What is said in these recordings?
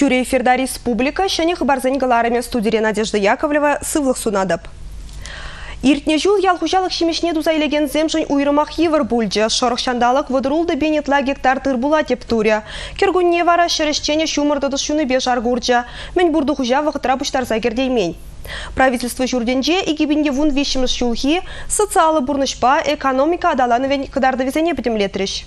Тюре эфирда республика, хабарзен галарыме студия Надежда Яковлева сывлық сунадып. Иртне жул ялхужалық шимешне дузайлеген земжін уйрымақ евір бүлді. Шорықшандалық вадырулды бенетла гектар тыр була деп туря. Кергунне вара шерешчене шумырды дұшуны бе жаргурджа. Мен бурду хужа вақытра бұштар загердеймен. Правительство жүрденже егебінде вун вешіміз шулхи, социалы бурнышпа, экономика адаланы кадарды везене бітімлетріш.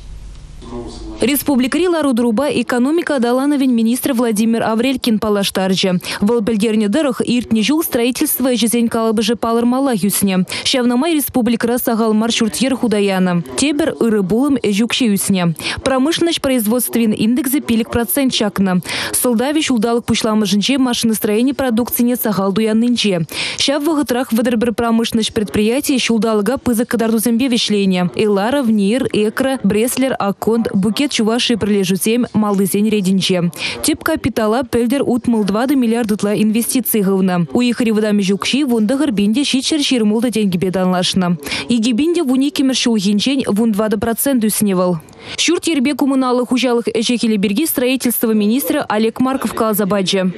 Республика Рудруба экономика адалановин министр Владимир Аврелькин палаштаржы. Вол білдеріне дырық иртне жул строительство жезен калыбыжы палырмала юсне. Шавнамай республика сағал маршрутер худаяна. Тебер ыры булым жүкше юсне. Промышленность производствен индексы пилік процент чакна. Солдавиш улдалық пушламыжынче машиностроение продукции не сағал дуянынче. Шав вағытрах выдырбір промышленность предприятие шулдалыга пызык кадардузембе вешление. Элара, Внир, Экра, Бреслер, Аконт, Букет чуваши прилежутем малдызен рединче. Тип капитала пельдер ут мылдвады миллиардытла инвестиции гывна. У их реводами жукши вундагар бинде шичер ширмулда деньги беданлашна. Бинде вуни кемерши ухинчень вундвады процент үсневал. Шурт ербе коммуналы хужалых эшекеле берги строительства министра Олег Марков Калзабаджи.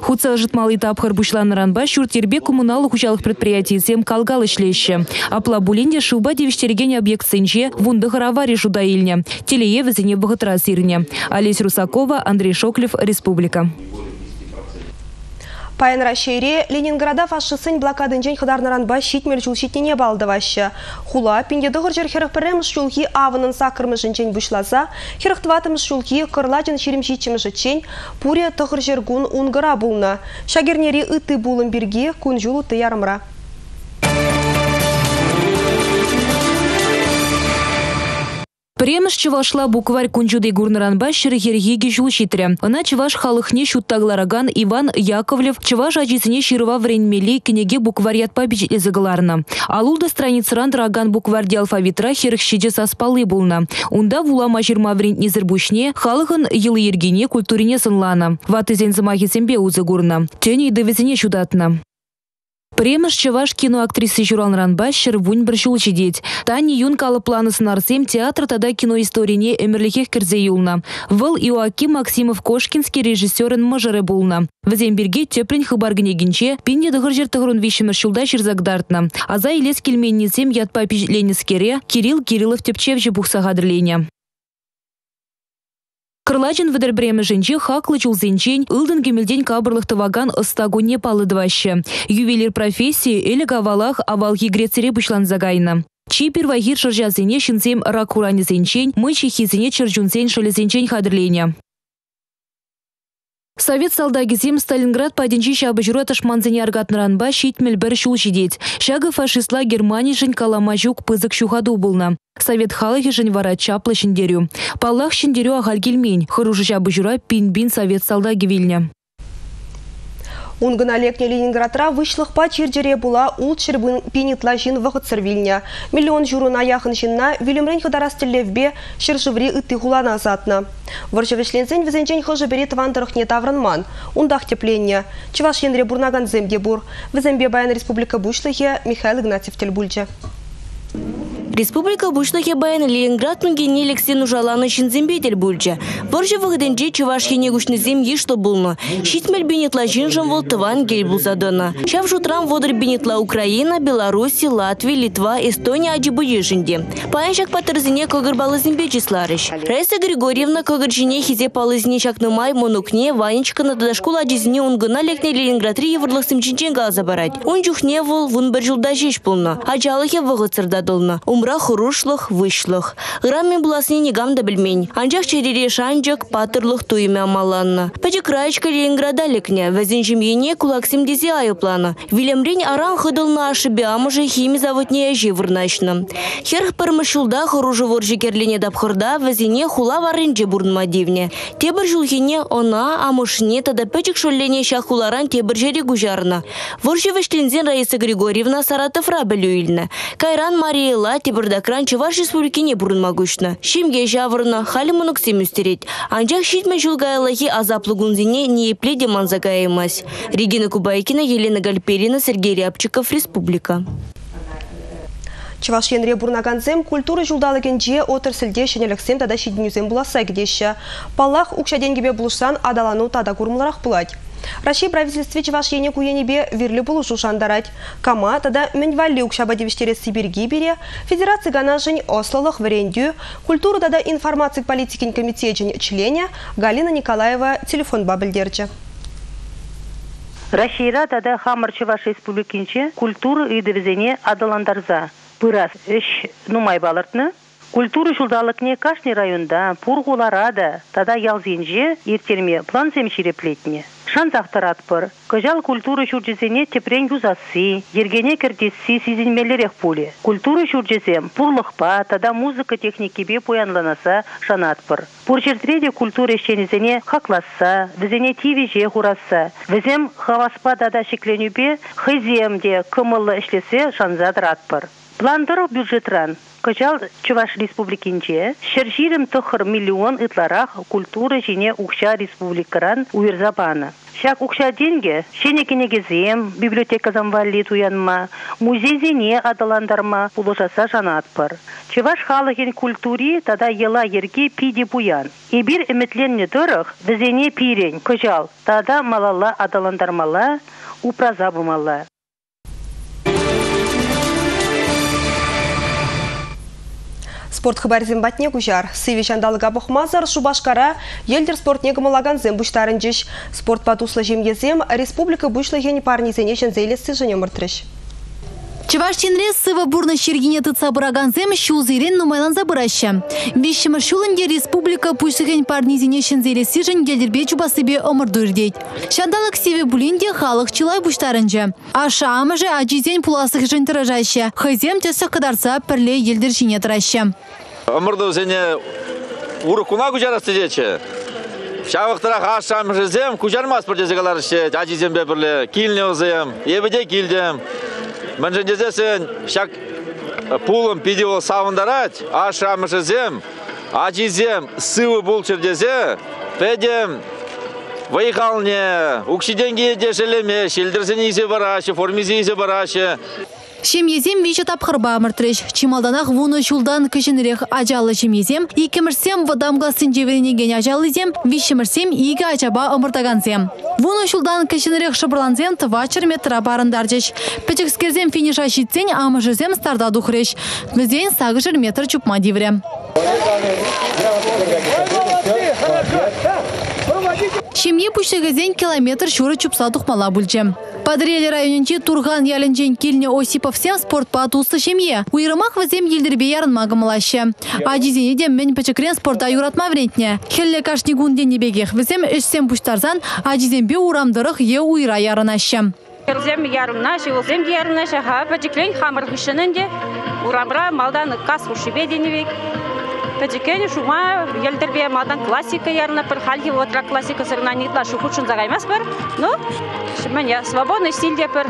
Хуца житмалы тапхар бушланыранба шурт ербе коммуналы хужалых предприятий зем калгал ишлеще. Апла булинде шуба девиштереген объект сенче вундагар аварий жудаильня. Телеев зене богатра сирне. Олесь Русакова, Андрей Шоклев, Республика. Паян шейре Ленинграда фашисын блокадын хыдарнаран ба шитмел жул шитнене балды вашы. Хула пинде дұғыр жер херық піріміш жулхи авының сақырмышын жен бұшласа, тватымыш жулхи кырладжын шерім шитчіміші чен пуре тұғыр жер гун унгыра бұлна. Шагернери ыты бұлын бірге күн жулы ярымра. Премыш чывашла букварь кунжуды гурнаранба шерхерхеги жулшитре. Она чываш халыхне шуттаглараган Иван Яковлев чываш ажизіне широва вренмели кенеге букварят побежит загаларна. Алулда страницыран раган букварди алфавитра херхшиде саспалы булна. Унда вулама жирма врен низербушне халыхын йылы ергене культурине сынлана. Ваты замахи узы гурна. Тени чудатна. Премыш чываш киноактрисы журалнранба шырвунь бір чидеть. Тани юн калы планы сынарсем театр тада кино историне эмерлихех кірзе юлна. Выл Иоаким Максимов Кошкинский режиссерын мажары булна. Візен бірге тепрін хыбаргыне генче, пинде дығыр жер. Аза илес келменнесем пижленескере Кирилл Кириллов тепчев жібухсағадырлене. Кырлачын выдырбреме жінче хаклы чулзенчен ылдын кемелден кабырлықты ваган ыстагуне палыдваще. Ювелир профессии элі гавалах авалхи грецере загайна. Чипер вахир шыржазене шинзем ракурани зенчен, мычи хизене чыржунзен шылезенчен хадырлене. Совет салдагизем Сталинград паденчи шабы жүрі ташманзыне аргатныранба шитмел бір шул жидет. Шагы фашистла Германия жын каламажук пызык шухаду булна. Совет халахи жын вара чаплы шиндерю. Паллах шиндерю ағал келмейн. Хыружы шабы жүрі пин-бин совет салдаги вильня. Унгына лекне Ленинградра вышлых па чердере була ул чербын пенитла жин вағыт сырвильня. Миллион журуна яхын жинна вилімрен хыдарас тілевбе шыржыври ыты хулана затна. Варжевешлензен візенчен хыжы бере тавандырық не таврынман. Ундах тепленне. Чываш енре бурнаган земде бур. Візембе баян республика бушлыхе Михаил Игнатьев Тельбульче. Республика Бушлахе баян Ленинград мүнгене лексен ужаланы шинзембетел бульча. Боржы вғыденже чуваш ене зем ешті бұлны. Шитмел бенетла жинжын вол тыван гел бұлзадына. Шав жутран водыр бенетла Украина, Беларуси, Латвия, Литва, Эстония аджибы ешінде. Паяншак патырзіне когырбалы зембечисларыш. Раиса Григорьевна когыржине хизе палызіне шакнымай монукне Ванечканы дадашкул аджизіне унгына лекне Ленинградри еврлық сымчинчен галза барать. Он жухне вол вун бір жылда жеш бұлны. Ажалыхе вғыцырда дылны умра хурушлых вышлых. Грамме буласыне негам да білмень. Анжақ черере шанжак патырлых туйме амаланна. Пәчі краечка Ленинграда лекне, вәзін жемьене кулаксим дезе айыпланы. Вилемрень аран хыдылна ашыбе амыжы хими заводне живырнашны. Херх пармашулда хуружы воржы керлене дапхырда вәзіне хула варынже бурнма дивне. Тебір жылхине она амышне тада пәчік шөллене шахуларан тебір жері гужарна. Воржы вәшлензен Раиса Григорьевна Саратов рабелю Кайран Мария Тибірдакран Чуваш республикине бұрынмагушна. Шимге жавырна халі мұнық семюстерет. Анжақ шитме жылгайлахи азаплы гунзине неепле деман загайымас. Регина Кубайкина, Елена Гальперина, Сергей Рябчиков, Республика. Чываш енре бурнаганзем культура жулдалыгенже отырсылде шенеліксем тада шидінюзем буласа кедеші. Паллах укшаденгебе булышсан адалану тада курмларах булать. Россия правительстве чеваш ене куенебе вирлі булышу шандарать. Кама тада мінвалли укшаба девиштере Сибирьги бере, Федерация гана жын ослолық врендю, культура тада информация политикин комитетчен члене Галина Николаева телефон бабылдерчі. Россияда тада хамыр Чуваш республикинче культура үйдірзене адаландарза. Пырас үш нумай балыртны, Культура жулдалыкне кашни районда, пургуларада, тада ялзинже, ертерме план земширеплетне. Шанзақтарат пыр. Кыжал культура шуржезене тепрен юзасы, ергене кірдесі сизинмелерек пуле. Культура шуржезем пурлықпа, тада музыка техникебе поянланаса шанат пыр. Пурчертреде культура шенезене хакласа, візене тивеже хураса, візем хаваспа тада шекленюбе хыземде кымылы ішлесе шанзадырат пыр. Пландырық бюджетран Кыжал Чуваш республикинче шерширим тохыр миллион ытларах культура жине Укша республикаран уйрзабаны. Шак Укша деньги шенекенегезем, библиотека замвалли туянма, музей зене адаландарма пулышаса жанатпыр. Чуваш халыхин культури тада ела ерге пиди буян. Ибир эметленне дырых візене пирен, кыжал, тада малала адаландармала, упраза бумала. Спорт хабарзен батне кужар. Сыви шандалыга бұқмазар шубашкара елдер спортне гымалаган зем бұштарын жеш. Спорт патуслы жемгезем республика бұшлы ені парнизене жензейлесі және мұртырыш. Чеваштинре сыва бурна шергине тыца бураганзем шузырен нумайлан забыраща. Вещима шулынде республика пуйшыген парнизине шензеле сижен гелдербе чубасыбе омырдырдейт. Шандалык севе булинде халық чылай буштарынжа. Аша амыжы ажизен пуласық жын тыражаща. Хызем тесі қыдарса пірле елдер жине тыраща. Омырды сене уры куна кужарасы жече. Шавықтырақ ашам жезем, кужармас бір жезегалар ше, ажизем бе бірле, килне озем, ебеде килдем. Мынжын жезесен шак пулым пидео савындарать, ашам жезем, ажизем сывы булчыр дезе, педем Вайхалне, укшиденге дешелеме, шелдірсен изе барашы, формизе изе барашы. Шемезем вичі тапқырба мұртырыш. Чималданақ вуны шулдан кішінірек ажалы шемезем, икімірсем вадамға сінжеверінеген ажалызем, вишімірсем игі ачаба ымыртаганзем. Вуны шулдан кішінірек шыбырланзем тывачыр метра барындаржыш. Печекскерзем финиша шитсен амыжызем старда духрыш. Візен сағышыр метр чупма дивре. Шемье пүштегізен километр шуры чупса тухмала бүлчем. Падрели районенче Турган ялінчен келіне Осипов сем спорт патусы шемье. Уйрымақ візем елдербе ярын магымылашы. Ажизене де мен пачекрен спорта юратма врентне. Хелле кашни гунден небегех візем үшсем пуштарзан ажизембе урамдырық е уйра ярынашы. Зем ярымнашы, ол зем ярымнашы, ха, пачеклен хамыр хышынынде, урамра малдан денебек. Пачеклен шума елдербе малдан классика ярына пір халги отра классика сырнанитла шухучын загаймас пір. Ну, мен свободный стильде пір.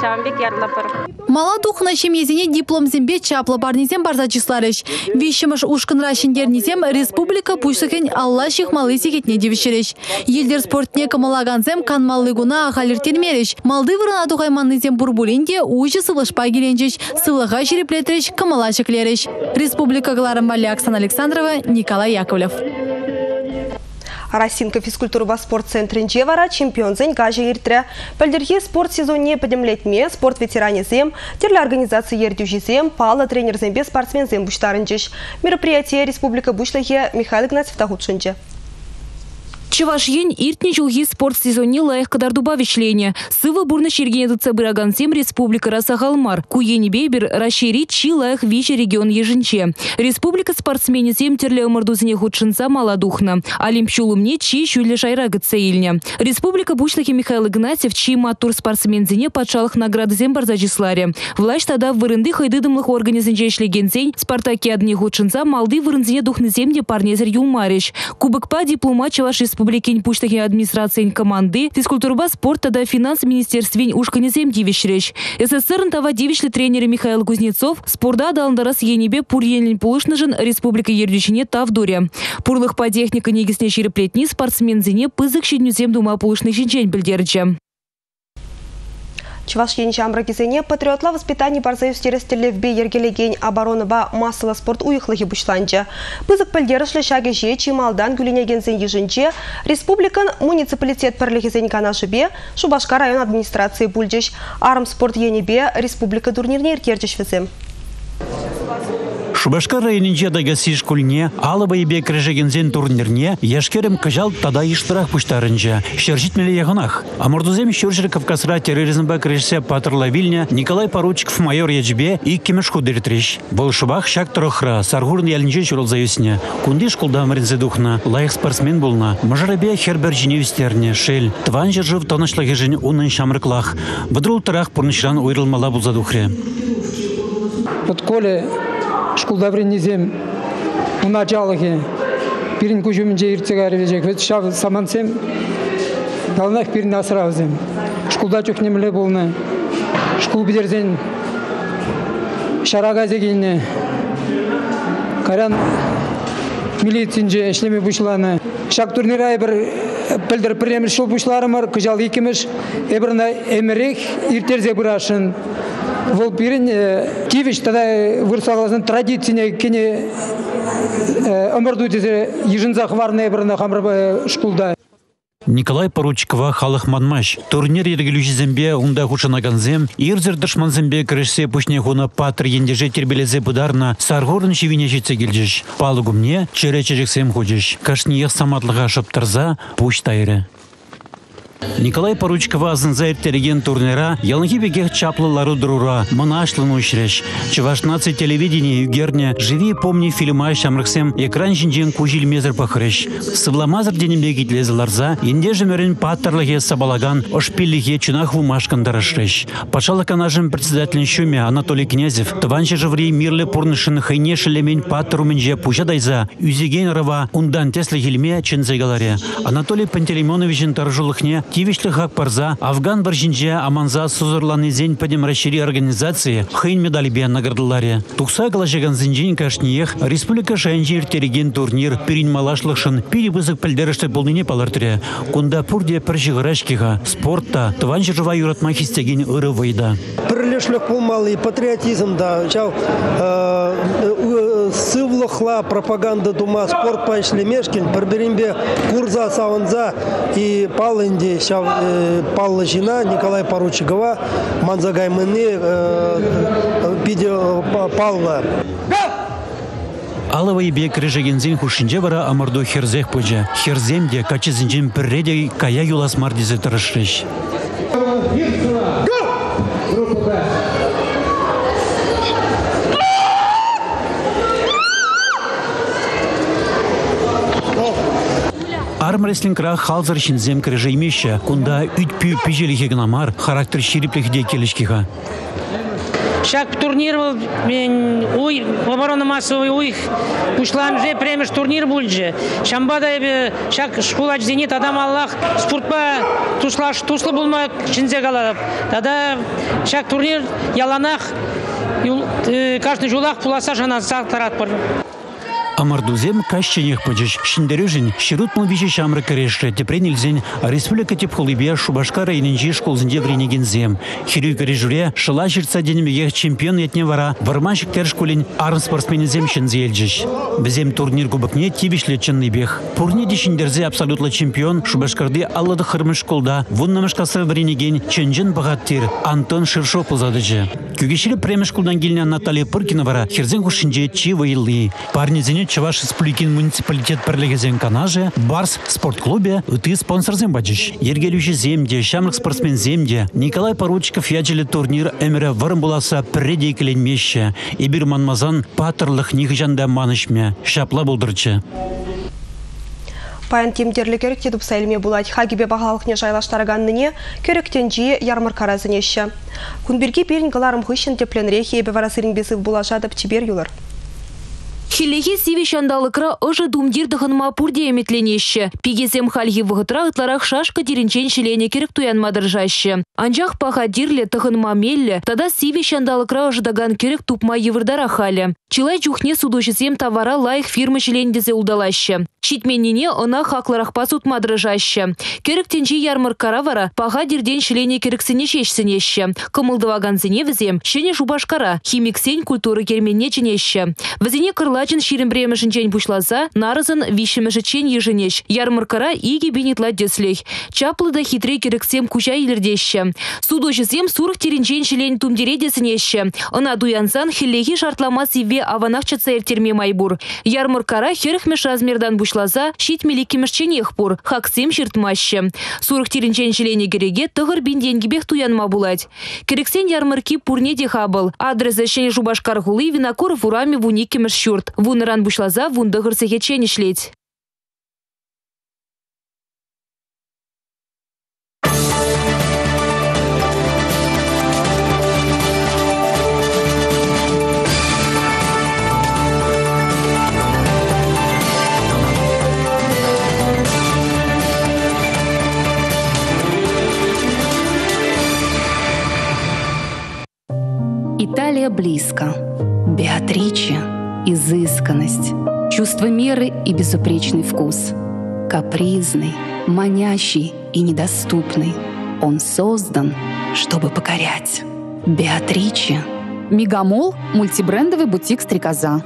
Шамбек ярла пір. Мала тухна шемезене диплом зембе чаплы барнизем барзачысларыш. Вишімыш ушкынра шендернизем республика пуйсыкен алла шихмалы секетне девішереш. Елдер спортне гуна ахалертелмереш. Малды вырына тухайманнызем бурбулинде уйчы сывлышпа келенчеш. Сывлыға жереплетреш кымала шеклереш. Республика Гларым Оксана Александрова, Николай Яковлев. Расинка физкультура спорт центрінде вара чемпион зен гажы ертірі. Пәлдерге спорт сезонне подемлетме, спорт ветеране зем, терлі организация ердюжі зем, пала тренер зембе спортсмен зем бұштарын. Мероприятие Республика Бушлахе Михаил Игнатьев Тахутшынчы. Чуваш ен иртне жылги спорт сезонне лайық кадар дубавишление. Сывы бурны шергене цабыраган сем республика Расахалмар. Куени бейбер расшири чи лайық вичи регион ежинче. Республика спортсмени сем терле ымырдузіне худшынса маладухна. Олимп чулымне чи шүлі шайра гыцаильня. Республика Бушлахи Михаил Игнатьев чи матур спортсмензіне патшалық награды зем барзачисларе. Влаsh тада вырынды хайдыдымлық организінже ишлегензен спартакиадне худшынса малды вырынзіне духны земде парнезер юлмариш. Кубокпа диплома Чуваш республикин пуштахи администрациян команды, физкультурба спорта да финанс министерствен ушканезем дивишреш. СССР тава дивишлі тренері Михаил Кузнецов спорда даландарас енебе пурьенлин пулышныжын республика ердючине тавдуре. Пурлых по техника негесне шереплетни спортсмензине пызык шеднюзем дума пулышны жинчен білдерчі. Чуваш ен жамры кезене патриотла воспитание барзаю стерестелевбе ергелеген обороныба массовый спорт уйықлығы бұшланчы. Пызық пілдерішлі шаге же чималдан гүленегензен ежінче республикан муниципалитет пірлігізен канашыбе Шубашка район администрации бүлдеш. Арм спорт енебе республика турнирне еркердіш візім. Шубашкар районинче дагасы школьне алыбы ебе крежегензен турнирне яшкерем кажал тада иштырах пуштарынча. Шержитмеле ягонах. Амурдузем шуршер Кавказра терроризмба крежсе Патр Вильня, Николай Поручиков майор Ячбе и Кемеш Худеритриш. Был шубах шак трохра, саргурн ялинче чурал заюсне. Кунди школда мринзе духна, лайх спортсмен булна. Мажарабе хербер жиневистерне, шель. Тван жержив тонашлаге жин унын уйрылмала булзадухре. Вот коле школда вренезем у началыхе пирин кужуминже ирцегари вежек вет шав самансем далнах пирин асыравзем школда чок немле болны школ бидерзен шарага зегине карян милицинже эшлеме бушланы шак турнира бир пилдер премир шул бушларымыр кыжал икимиш эбирна эмерек иртерзе бурашын Вол пирин кивиш тогда вырсаласын традицияне кене ымырдуйдезе ежин захварная біріне хамыр шкулда. Николай Поручикова халық манмаш. Турнир ергелуші унда хушанаганзем, ирзер дышманзембе кірішсе пушне хуна патр ендеже тербелезе бударна саргорын шивине жетсе келжеш. Палыгумне чере черексем ходеш. Кашниех саматлыға шыптырза пуш тайры. Николай Поручкова азынза эртереген турнира ялынхи чаплылары друра, мынашлын ушреш. Чуваш наци телевидение югерне живи помни фильма шамрыксем экран жинжен кужил мезер пахреш. Сывламазыр денембе гитлезларза, инде жемерин паттарлыге сабалаган ошпиллиге чунах вумашкан дарашреш. Пашала канажым председатель шуме Анатолий Князев, тванче живри мирле пурнышын хайне шелемень патруменже пужадайза, үзеген рыва ундан тесле хилме чензегаларе. Анатолий Пантелеймоновичын таржулыхне Тивишлі хак парза Афган баржинже аманза сузырланы зень падем расшири организации хейн медали бе наградыларе. Тухса галажеган зинжин кашниех республика шайынжер тереген турнир перин малашлықшын перебызык пілдерішті болныне палартыре. Кунда пурде піржігірашкиға спортта тван жырва юратма хистеген ыры вайда. Бірлешлік болмалы патриотизмда, чау, сывлықла пропаганда дума спорт пайшлемешкин, бірбірінбе курза сауынза и палынде шав палла жина Николай Поручикова манзагай мыны биде палла. Алова и бек режегензин хушинже вара амарду херзех пыжа. Херземде качызинжин пірреде кая юлас мардизе тұрышреш. армрестлингра халзар шинзем кірежі имеща, кунда үтпі пижеліхе гнамар, характер шириплихде келішкиға. Шак турнир мен уй оборона массовый уй ушлам же премеш турнир бульже. Шамбада шак школа зенит адам Аллах спортпа туслаш туслы булма чинзе кала. Тада шак турнир яланах каждый жулах пуласа жана сактарат бар. Амардузем кащенех пыжыш. Шиндережин ширут мылбише шамры керешре тепренилзен республика тип холыбе Шубашка районинжи школзынде вренегензем. Хирю кережуре шыла жирца денемеге чемпион етне вара варманшик тер школин арм спортсменізем шынзелжіш. Бізем турнир кубокне тибишле чынный бех. Пурне дешіндерзе абсолютно чемпион Шубашкарды аллады хырмы школда вуннамышкасы вренеген ченжин бағаттир Антон Ширшов пызадыжы. Күгешілі премеш школдан келіне Наталья Пыркина вара херзен хушинже чи вайылы. Парнезене Чаваш Сплюкин муниципалитет пірлігізен канаже, Барс спортклубе үті спонсорзен бачыш. Ергелуші земде, шамрық спортсмен земде, Николай Поручиков ячелі турнир әмірі варым боласа пірреде келенмеші, ебір манмазан патырлық нихжанда манышме, шапла болдырчы. Паян темдерлі керек тедіп сәліме болады. Хагибе бағалықне жайлаштарыганныне керектен жиі ярмаркара зінеші. Күнберге берін ғыларым ғышын тепленрехе ебе варасырын бесіп булашадып чибер юлар. Хилехи сиви шандалыкра ыжы думдир дыхынма пурде эметленеші. Пигесем хальхи вғытра ытларах шашка диринчен шилене керек туян мадыржашы. Анжақ паха дирле тыхынма мелле, тада сиви шандалыкра ыжыдаган керек тупма евырдара халі. Чилай чухне судушысем товара лайық фирма шилендезе улдалашы. Щитменнине она хакларах пасут мадрыжаще. Керек тенчи ярмаркара вара пага дерден шлене керексене шешсенеще. Кымылдываганзене візем шене жубашкара химиксен культуры керменне ченеще. Візене кырлачын ширембремешін чен бушлаза, нарызын вишемеші чен еженеш. Ярмаркара иги бенетла деслех. Чаплыда хитре керексем куча илердеще. Судочызем сурық теренчен тумдередесінеще. Она дуянсан хеллехи шартлама сиве аванах чацаер терме майбур. Ярмаркара херхмеш размердан щит меликкемеш ченех пур. Хаксем шертмаще. Сурық теренчен шелене кереге тұғыр бенденгебех туянма булать. Керексен ярмарки пурне дехабыл. Адресі шене жубашкар гулы винокур вурами. Вуныран бушлаза вундығыр сегечен ишлеть. Италия близко. Беатриче – изысканность, чувство меры и безупречный вкус. Капризный, манящий и недоступный. Он создан, чтобы покорять. Беатриче. Мегамол – мультибрендовый бутик «Стрекоза».